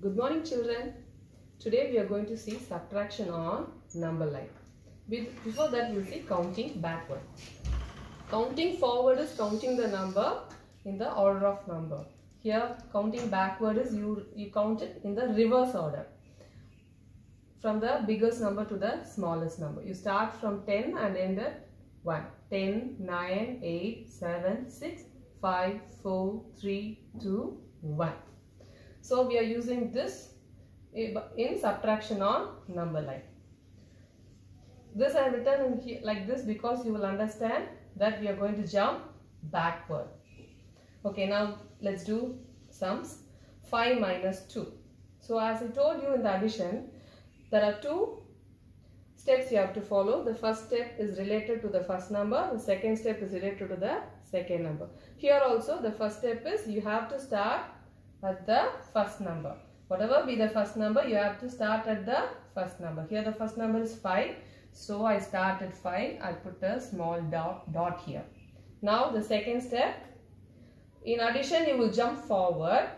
Good morning children. Today we are going to see subtraction on number line. Before that we'll see counting backward. Counting forward is counting the number in the order of number. Here counting backward is you, you count it in the reverse order. From the biggest number to the smallest number. You start from 10 and end at 1. 10, 9, 8, 7, 6, 5, 4, 3, 2, 1. So we are using this in subtraction on number line. This I have written here like this because you will understand that we are going to jump backward. Okay, now let's do sums. 5 minus 2. So as I told you in the addition, there are two steps you have to follow. The first step is related to the first number. The second step is related to the second number. Here also the first step is you have to start at the first number. Whatever be the first number, you have to start at the first number. Here the first number is 5. So I start at 5. I put a small dot, dot here. Now the second step. In addition, you will jump forward.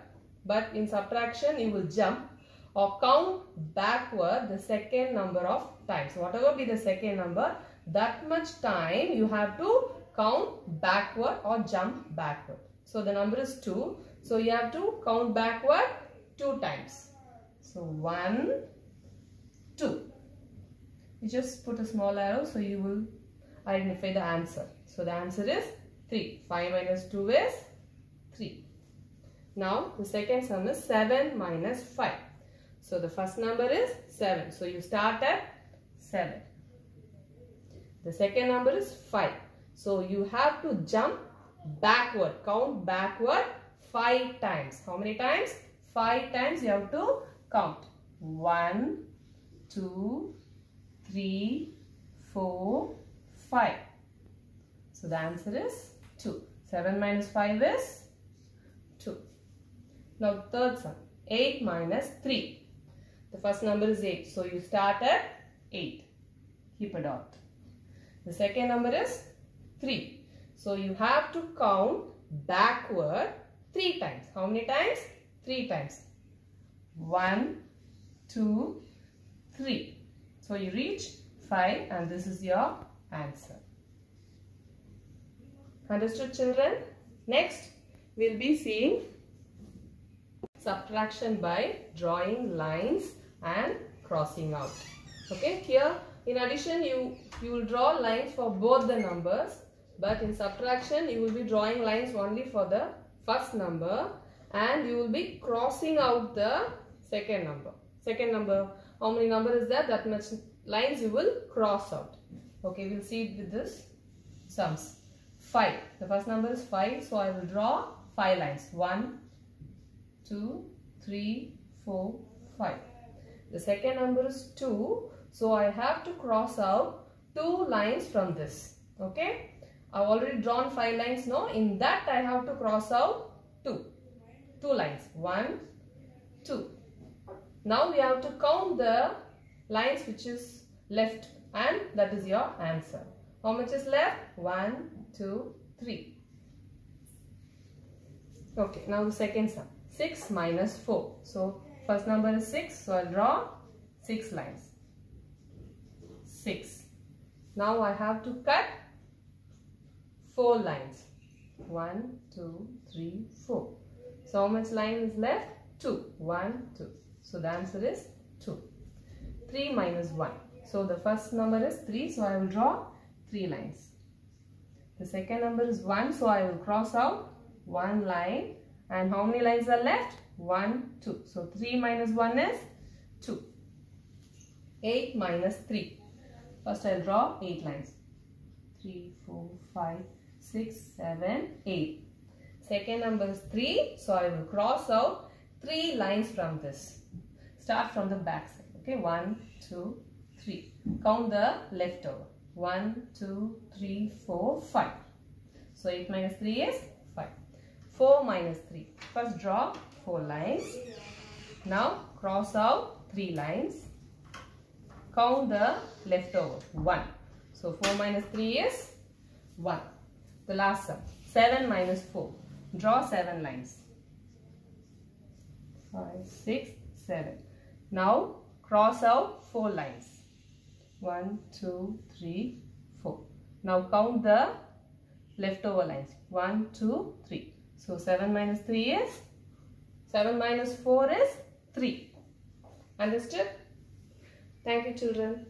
But in subtraction, you will jump or count backward the second number of times. Whatever be the second number, that much time you have to count backward or jump backward. So the number is 2. So you have to count backward 2 times. So 1, 2. You just put a small arrow so you will identify the answer. So the answer is 3. 5 minus 2 is 3. Now the second sum is 7 minus 5. So the first number is 7. So you start at 7. The second number is 5. So you have to jump backward. Count backward 5 times. How many times? 5 times you have to count. 1, 2, 3, 4, 5. So the answer is 2. 7 minus 5 is 2. Now third sum. 8 minus 3. The first number is 8. So you start at 8. Keep a dot. The second number is 3. So you have to count backward 3 times. How many times? 3 times. One, two, three. So you reach 5 and this is your answer. Understood children? Next, we'll be seeing subtraction by drawing lines and crossing out. Okay, here in addition you, you will draw lines for both the numbers but in subtraction you will be drawing lines only for the first number and you will be crossing out the second number. Second number, how many number is there? That much lines you will cross out. Okay, we'll see it with this sums. 5. The first number is 5 so I will draw 5 lines. 1, 2, 3, 4, 5. The second number is 2. So I have to cross out 2 lines from this. Okay. I've already drawn 5 lines now. In that I have to cross out 2. 2 lines. 1, 2. Now we have to count the lines which is left and that is your answer. How much is left? 1, 2, 3. Okay, now the second sum. 6 minus 4. So, first number is 6. So, I'll draw 6 lines. 6. Now, I have to cut 4 lines. 1, 2, 3, 4. So, how much line is left? 2. 1, 2. So, the answer is 2. 3 minus 1. So, the first number is 3. So, I will draw 3 lines. The second number is 1. So, I will cross out 1 line. And how many lines are left? 1, 2. So, 3 minus 1 is 2. 8 minus 3. First, I will draw 8 lines. 3, 4, 5, 6, 7, 8. Second number is 3. So, I will cross out 3 lines from this. Start from the back side. Okay, 1, 2, 3. Count the leftover. 1, 2, 3, 4, 5. So 8 minus 3 is 5. 4 minus 3. First draw 4 lines. Now cross out 3 lines. Count the leftover. 1. So 4 minus 3 is 1. The last sum. 7 minus 4. Draw 7 lines. 5, 6, 7. Now cross out 4 lines. 1, 2, 3, 4. Now count the leftover lines. 1, 2, 3. So 7 minus 3 is 7 minus 4 is 3. Understood? Thank you children.